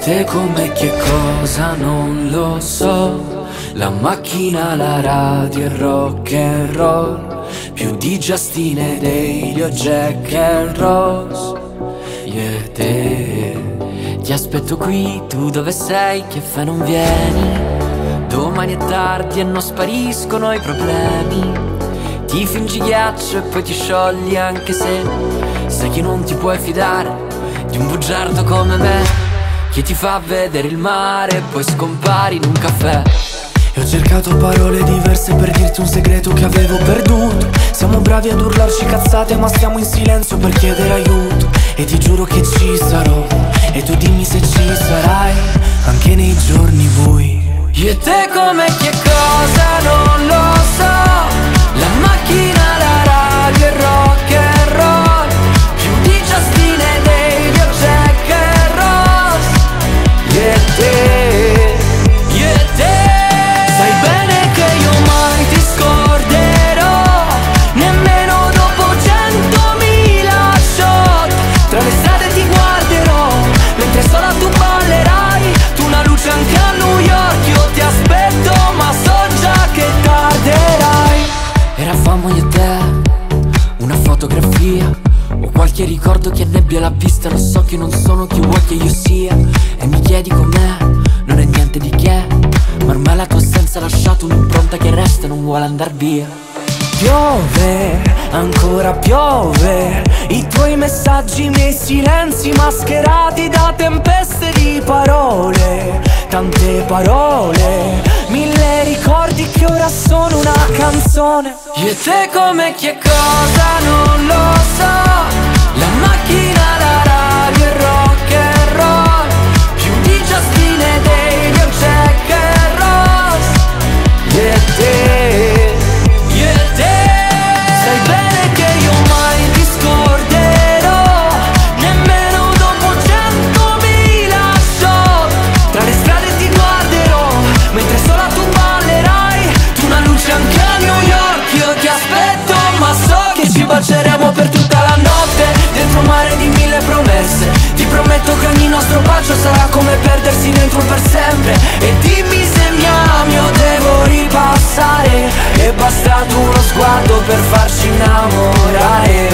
te come che cosa non lo so. La macchina, la radio, il rock and roll. Più di Justine degli Jack and Rose Yeah, te. Ti aspetto qui, tu dove sei, che fai? Non vieni. Domani è tardi e non spariscono i problemi. Ti fingi ghiaccio e poi ti sciogli anche se Sai che non ti puoi fidare di un bugiardo come me Che ti fa vedere il mare e poi scompari in un caffè. E ho cercato parole diverse per dirti un segreto che avevo perduto. Siamo bravi ad urlarci cazzate ma stiamo in silenzio per chiedere aiuto. E ti giuro che ci sarò E tu dimmi se ci sarai Anche nei giorni bui. Io e te come che cosa non Qualche ricordo che nebbia la vista Lo so che non sono chi vuoi che io sia. E mi chiedi com'è, non è niente di che. Ma ormai la tua assenza ha lasciato un'impronta che resta e non vuole andar via. Piove, ancora piove. I tuoi messaggi, i miei silenzi mascherati da tempeste di parole. Tante parole, mille ricordi che ora sono una canzone. Io e te come che cosa non promesse Ti prometto che ogni nostro bacio sarà come perdersi dentro per sempre. E dimmi se mi ami o devo ripassare. È bastato uno sguardo per farci innamorare